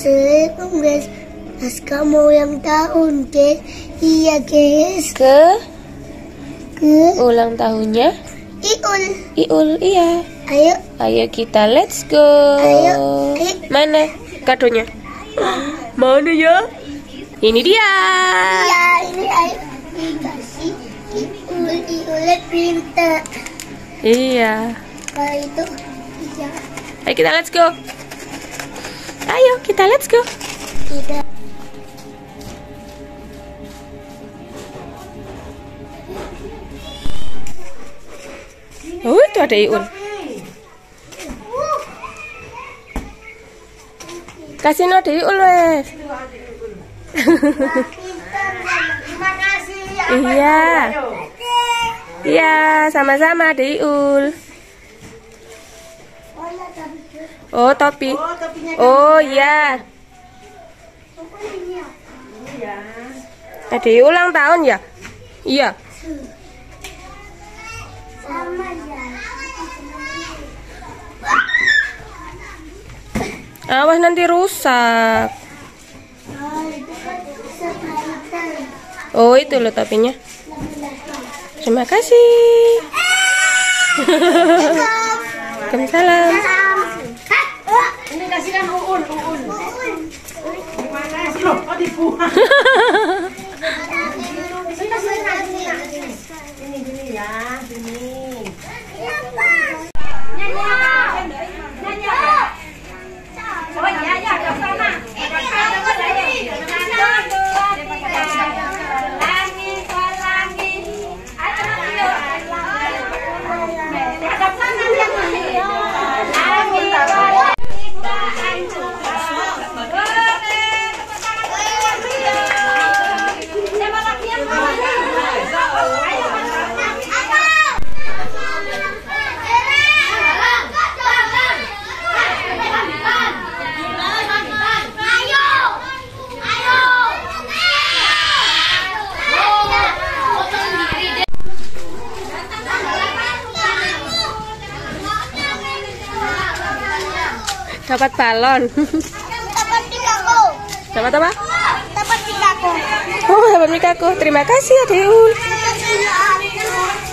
Assalamualaikum guys. Aska mau ulang tahun guys. Iya guys. Ke Ke ulang tahunnya Iul. Iul, iya. Ayo. Ayo kita let's go. Ayo, ayo. Mana kadonya? Mana ya? Ini dia. Ya ini ayo dikasih Iul. Iul pintar. Iya. Kalau itu iya. Ayo kita let's go. Kita let's go. Tidak. Oh itu ada Iul. Kasih no Iul wes. Ya. Iya. Iya, sama-sama ada Iul. Oh, topi. Oh, iya. Ada ulang tahun ya? Iya. Sama ya. Awas nanti rusak. Oh itu kan. Oh, itu loh topinya. Terima kasih. Waalaikumsalam. Ini kasihkan Uun, Uun. Terima kasih loh, oh dibuang. Sini, sini, sini. Sini, sini ya, sini. Oh iya, iya, Dapat balon. Dapat Pikako. Dapat apa? Dapat Pikako. Oh, dapat Mikaku. Terima kasih ya, Deul. Terima kasih.